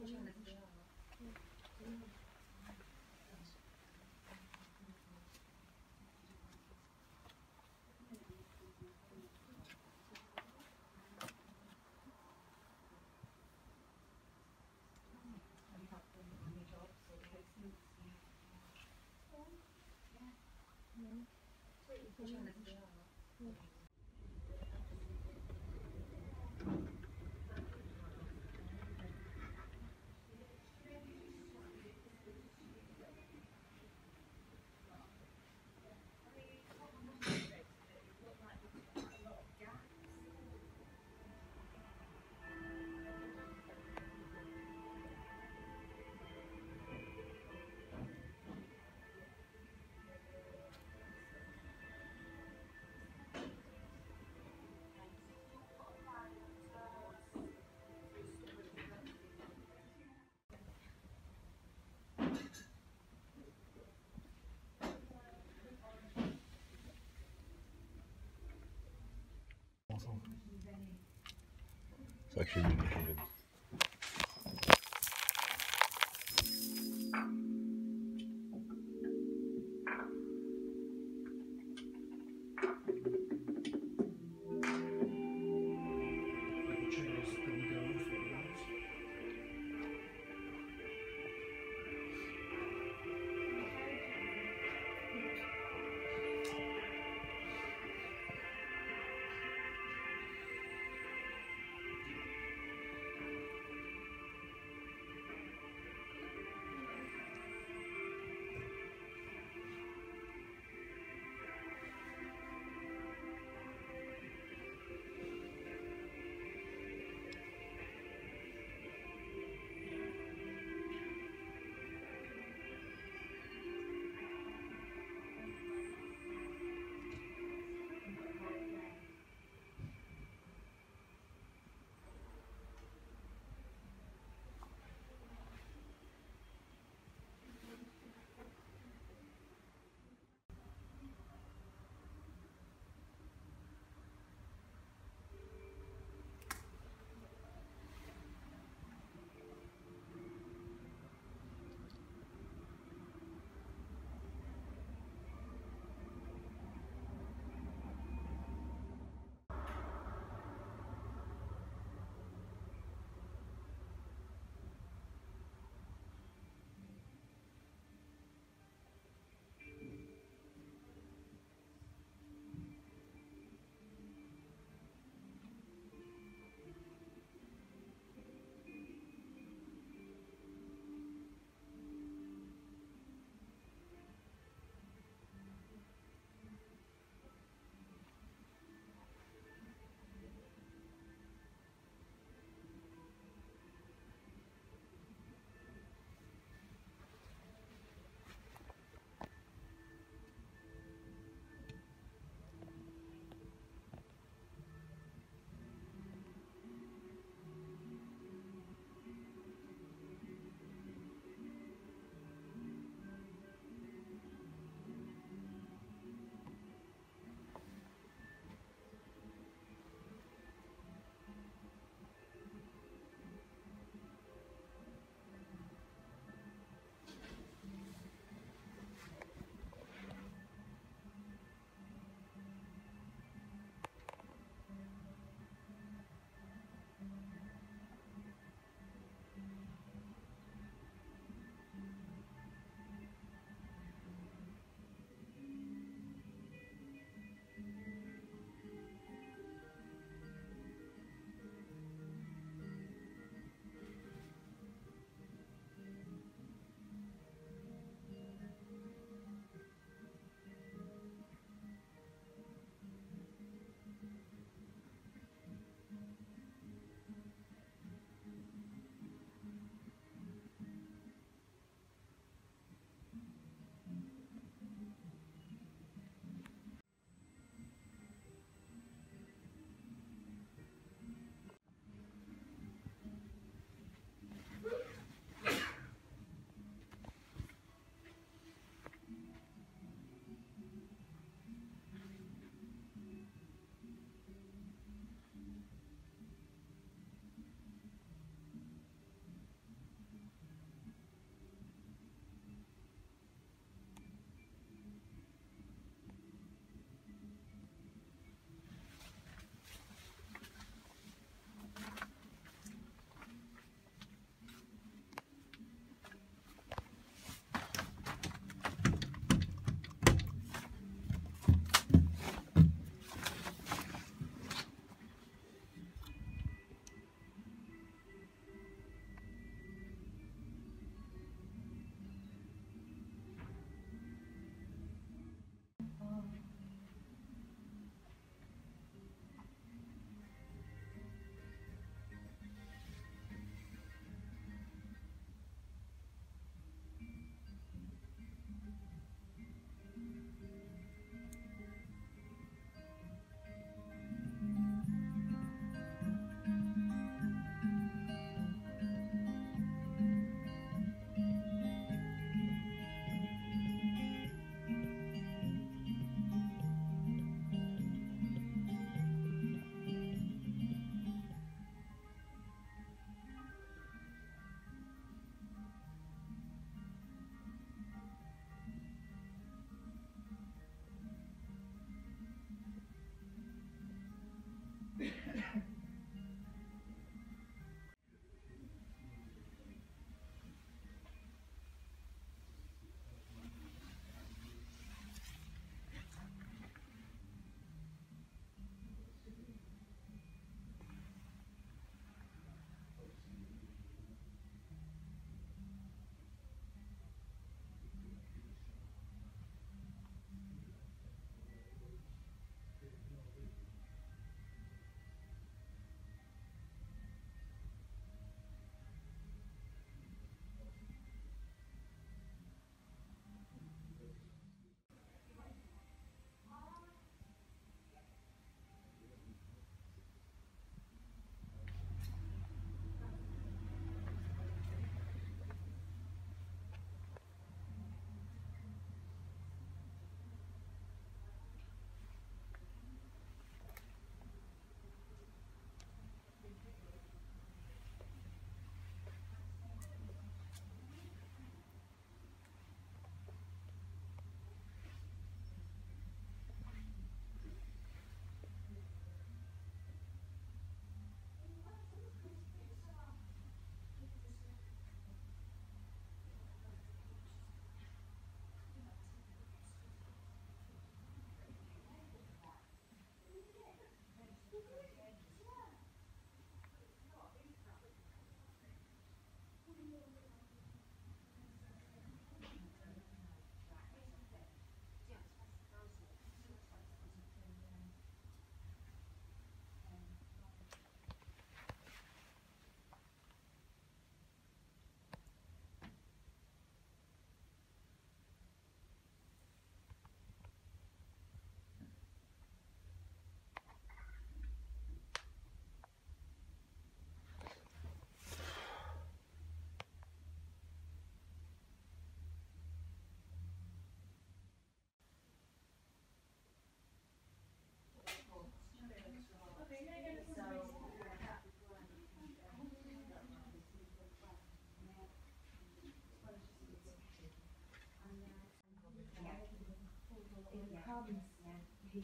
Thank mm It's can do it.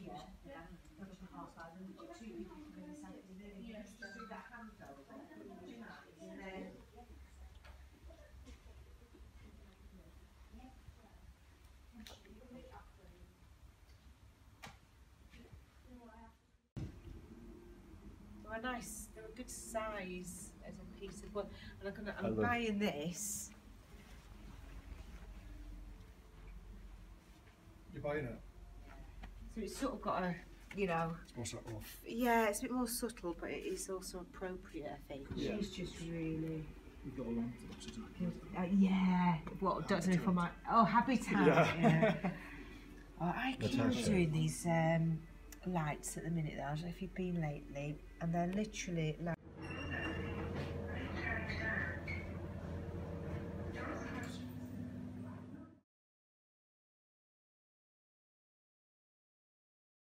Here, put up a half side, and two people can go in the centre, you just do that hand over, do you know, and then. They're nice, they're a good size as a piece of wood, and I'm gonna, I'm buying this. You're buying it. So it's sort of got a, you know, It's more sort of. yeah, it's a bit more subtle, but it is also appropriate, I think. Yeah. She's just really We've got a long to look. Uh, yeah, what, don't know if I might, oh, Habitat, Yeah. yeah. oh, I keep Natasha. doing these um, lights at the minute though, I don't know if you've been lately, and they're literally like,